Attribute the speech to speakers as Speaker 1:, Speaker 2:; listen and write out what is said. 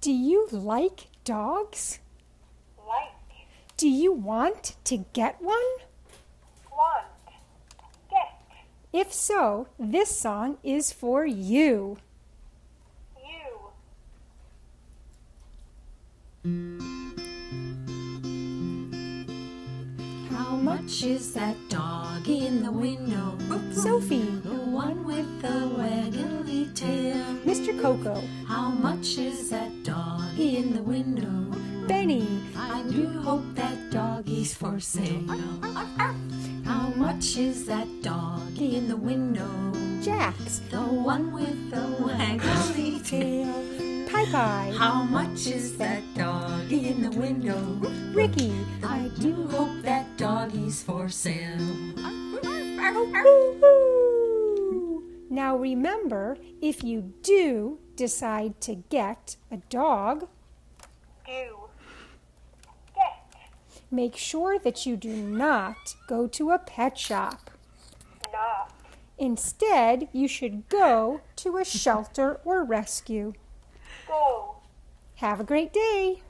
Speaker 1: Do you like dogs?
Speaker 2: Like.
Speaker 1: Do you want to get one?
Speaker 2: Want. Get.
Speaker 1: If so, this song is for you.
Speaker 2: You.
Speaker 3: How much is that dog in the window?
Speaker 1: Sophie,
Speaker 3: The one with the waggly tail.
Speaker 1: Mr. Coco,
Speaker 3: How much is that dog in the window?
Speaker 1: Benny,
Speaker 3: I do hope that doggy's for sale. How much is that dog in the window?
Speaker 1: Jax,
Speaker 3: The one with the waggly tail.
Speaker 1: Pi Pi,
Speaker 3: How much is that dog in the window?
Speaker 1: Ricky,
Speaker 3: I do hope that doggy's for sale.
Speaker 1: Now remember, if you do decide to get a dog,
Speaker 2: Do. Get.
Speaker 1: make sure that you do not go to a pet shop.
Speaker 2: Not.
Speaker 1: Instead, you should go to a shelter or rescue.
Speaker 2: Go.
Speaker 1: Have a great day.